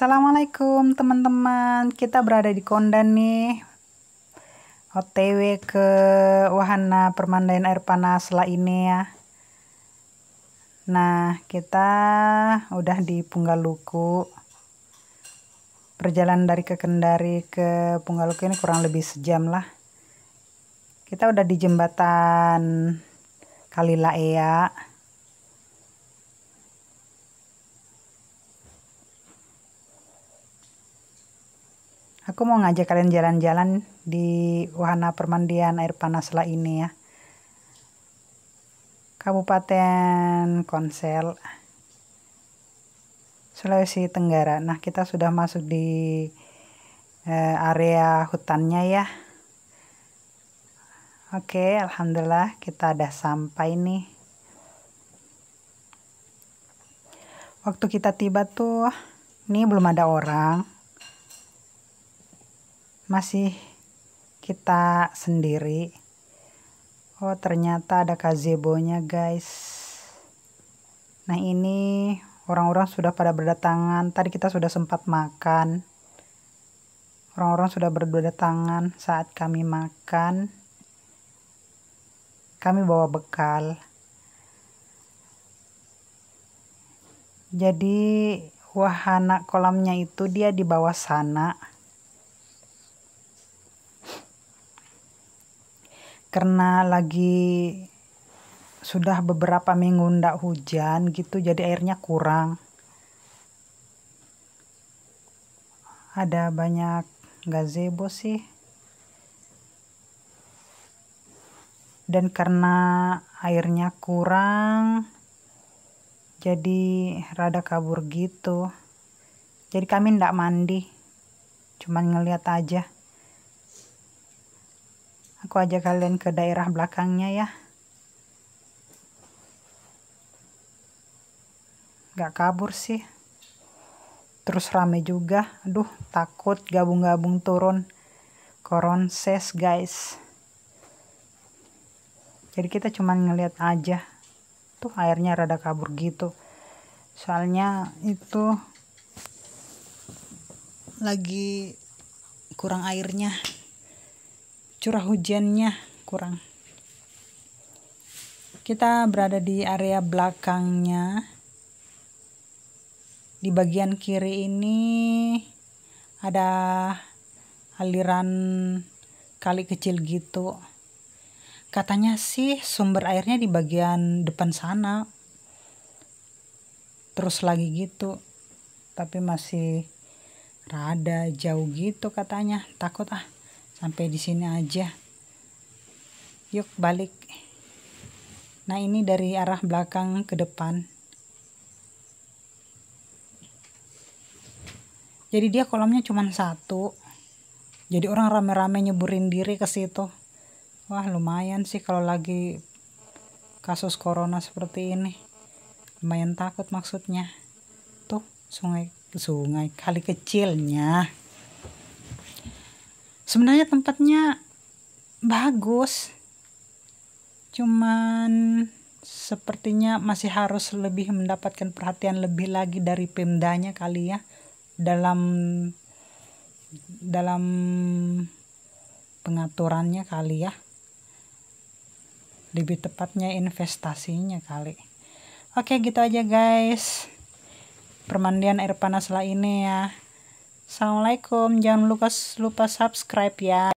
Assalamualaikum teman-teman. Kita berada di Kondan nih. OTW ke wahana permandaian air panas lah ini ya. Nah kita udah di Punggaluku. Perjalanan dari ke Kendari ke Punggaluku ini kurang lebih sejam lah. Kita udah di jembatan Kalilaea aku mau ngajak kalian jalan-jalan di wahana permandian air panas lah ini ya. Kabupaten Konsel Sulawesi Tenggara. Nah kita sudah masuk di eh, area hutannya ya. Oke, alhamdulillah kita udah sampai nih. Waktu kita tiba tuh, ini belum ada orang masih kita sendiri. Oh ternyata ada gazebo-nya guys. Nah ini orang-orang sudah pada berdatangan. Tadi kita sudah sempat makan. Orang-orang sudah berdatangan saat kami makan. Kami bawa bekal. Jadi wahana kolamnya itu dia di bawah sana karena lagi sudah beberapa minggu ndak hujan gitu jadi airnya kurang. Ada banyak gazebo sih. Dan karena airnya kurang jadi rada kabur gitu. Jadi kami ndak mandi cuman ngeliat aja aku ajak kalian ke daerah belakangnya ya. Gak kabur sih. Terus rame juga. Aduh takut gabung-gabung turun. Koronses guys. Jadi kita cuman ngeliat aja. Tuh airnya rada kabur gitu. Soalnya itu lagi kurang airnya curah hujannya kurang. Kita berada di area belakangnya. Di bagian kiri ini ada aliran kali kecil gitu. Katanya sih sumber airnya di bagian depan sana. Terus lagi gitu tapi masih rada jauh gitu katanya. Takut ah sampai di sini aja. Yuk balik. Nah ini dari arah belakang ke depan. Jadi dia kolamnya cuma satu. Jadi orang rame-rame nyeburin diri ke situ. Wah lumayan sih kalau lagi kasus corona seperti ini. Lumayan takut maksudnya. Tuh sungai sungai kali kecilnya sebenarnya tempatnya bagus. Cuman sepertinya masih harus lebih mendapatkan perhatian lebih lagi dari pemdanya kali ya. Dalam dalam pengaturannya kali ya. Lebih tepatnya investasinya kali. Oke gitu aja guys. Permandian air panas lah ini ya Assalamualaikum. Jangan lupa lupa subscribe ya.